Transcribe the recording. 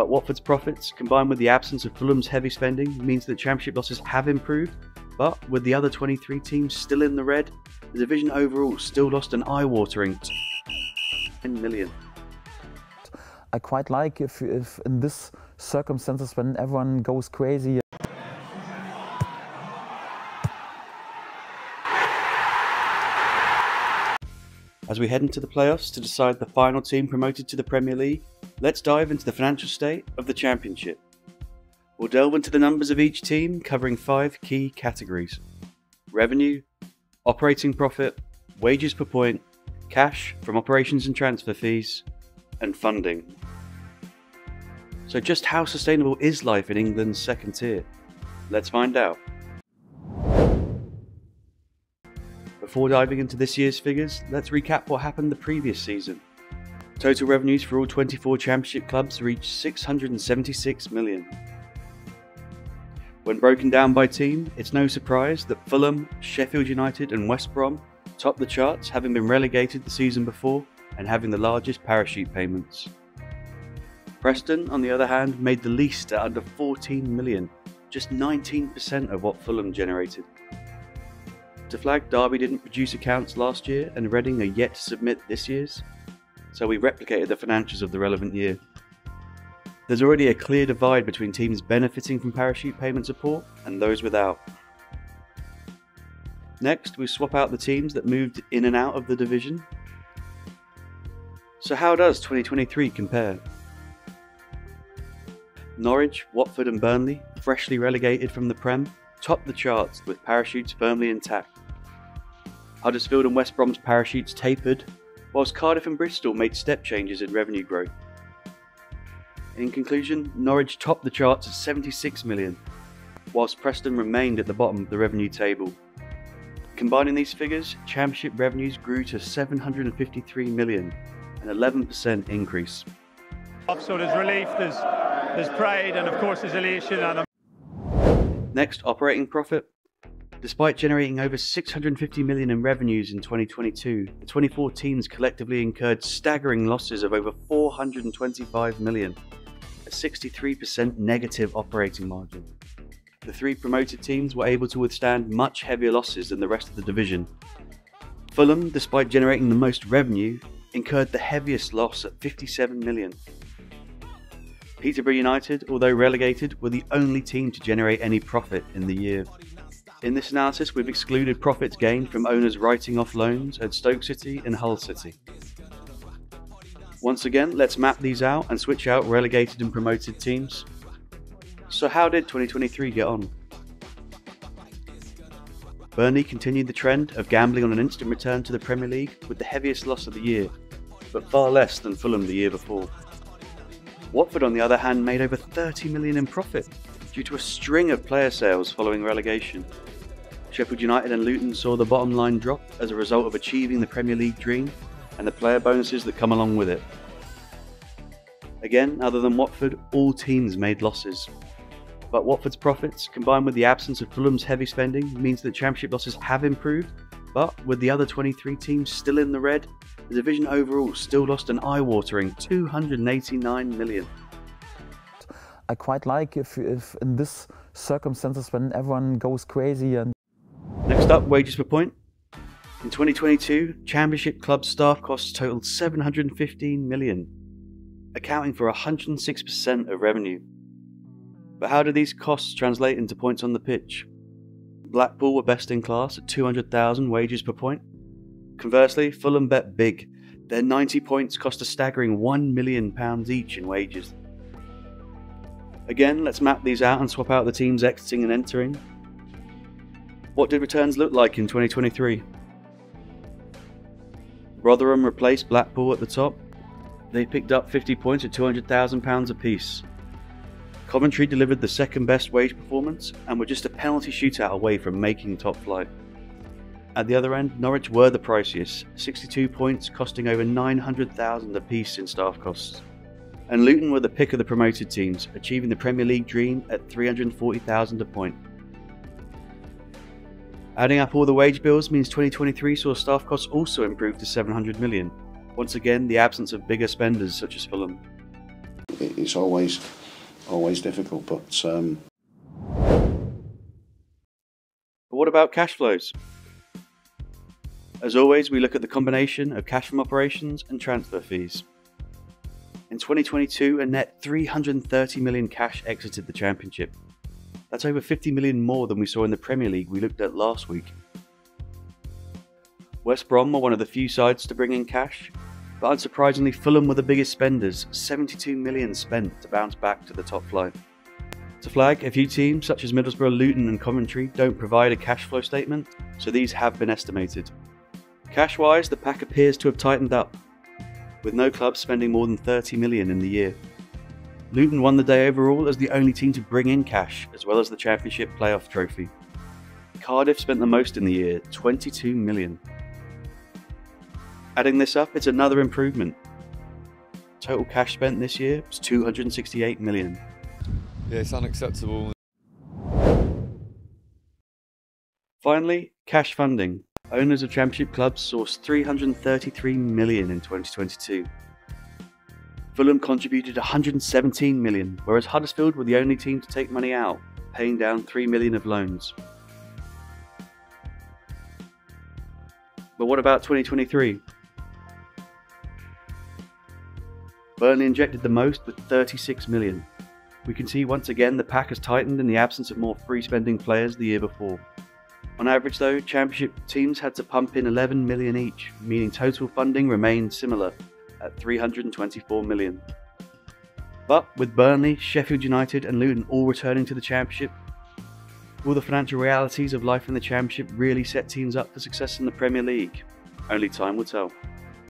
But Watford's profits, combined with the absence of Fulham's heavy spending, means that Championship losses have improved. But with the other 23 teams still in the red, the division overall still lost an eye-watering 10 million. I quite like if, if in this circumstances when everyone goes crazy. We head into the playoffs to decide the final team promoted to the Premier League, let's dive into the financial state of the Championship. We'll delve into the numbers of each team, covering five key categories revenue, operating profit, wages per point, cash from operations and transfer fees, and funding. So, just how sustainable is life in England's second tier? Let's find out. Before diving into this year's figures, let's recap what happened the previous season. Total revenues for all 24 Championship clubs reached 676 million. When broken down by team, it's no surprise that Fulham, Sheffield United, and West Brom top the charts, having been relegated the season before and having the largest parachute payments. Preston, on the other hand, made the least at under 14 million, just 19% of what Fulham generated. To flag, Derby didn't produce accounts last year, and Reading are yet to submit this year's, so we replicated the financials of the relevant year. There's already a clear divide between teams benefiting from parachute payment support and those without. Next, we swap out the teams that moved in and out of the division. So, how does 2023 compare? Norwich, Watford, and Burnley, freshly relegated from the Prem, topped the charts with parachutes firmly intact. Huddersfield and West Brom's parachutes tapered, whilst Cardiff and Bristol made step changes in revenue growth. In conclusion, Norwich topped the charts at 76 million, whilst Preston remained at the bottom of the revenue table. Combining these figures, Championship revenues grew to 753 million, an 11% increase. So there's relief, there's, there's pride, and of course there's elation. And Next, operating profit. Despite generating over 650 million in revenues in 2022, the 24 teams collectively incurred staggering losses of over 425 million, a 63% negative operating margin. The three promoted teams were able to withstand much heavier losses than the rest of the division. Fulham, despite generating the most revenue, incurred the heaviest loss at 57 million. Peterborough United, although relegated, were the only team to generate any profit in the year. In this analysis, we've excluded profits gained from owners writing off loans at Stoke City and Hull City. Once again, let's map these out and switch out relegated and promoted teams. So, how did 2023 get on? Burnley continued the trend of gambling on an instant return to the Premier League with the heaviest loss of the year, but far less than Fulham the year before. Watford, on the other hand, made over 30 million in profit due to a string of player sales following relegation. Sheffield United and Luton saw the bottom line drop as a result of achieving the Premier League dream and the player bonuses that come along with it. Again, other than Watford, all teams made losses. But Watford's profits, combined with the absence of Fulham's heavy spending, means that Championship losses have improved. But with the other 23 teams still in the red, the division overall still lost an eye-watering 289 million. I quite like if, if in this circumstances when everyone goes crazy and Up, wages per point. In 2022, Championship club staff costs totaled 715 million, accounting for 106% of revenue. But how do these costs translate into points on the pitch? Blackpool were best in class at 200,000 wages per point. Conversely, Fulham bet big. Their 90 points cost a staggering £1 million each in wages. Again, let's map these out and swap out the teams exiting and entering. What did returns look like in 2023? Rotherham replaced Blackpool at the top. They picked up 50 points at £200,000 apiece. Coventry delivered the second best wage performance and were just a penalty shootout away from making top flight. At the other end, Norwich were the priciest, 62 points costing over 900,000 apiece in staff costs. And Luton were the pick of the promoted teams, achieving the Premier League dream at 340,000 a point. Adding up all the wage bills means 2023 saw staff costs also improve to 700 million. Once again, the absence of bigger spenders such as Fulham. it's always always difficult. But um, But what about cash flows? As always, we look at the combination of cash from operations and transfer fees. In 2022, a net 330 million cash exited the Championship. That's over 50 million more than we saw in the Premier League we looked at last week. West Brom were one of the few sides to bring in cash, but unsurprisingly, Fulham were the biggest spenders 72 million spent to bounce back to the top flight. To flag, a few teams such as Middlesbrough, Luton, and Coventry don't provide a cash flow statement, so these have been estimated. Cash wise, the pack appears to have tightened up, with no club spending more than 30 million in the year. Luton won the day overall as the only team to bring in cash, as well as the Championship playoff trophy. Cardiff spent the most in the year, 22 million. Adding this up, it's another improvement. Total cash spent this year was 268 million. Yeah, it's unacceptable. Finally, cash funding. Owners of championship clubs sourced 333 million in 2022. Fulham contributed 117 million, whereas Huddersfield were the only team to take money out, paying down 3 million of loans. But what about 2023? Burnley injected the most with 36 million. We can see once again the pack has tightened in the absence of more free spending players the year before. On average, though, Championship teams had to pump in 11 million each, meaning total funding remained similar at 324 million. But with Burnley, Sheffield United, and Luton all returning to the Championship, will the financial realities of life in the Championship really set teams up for success in the Premier League? Only time will tell.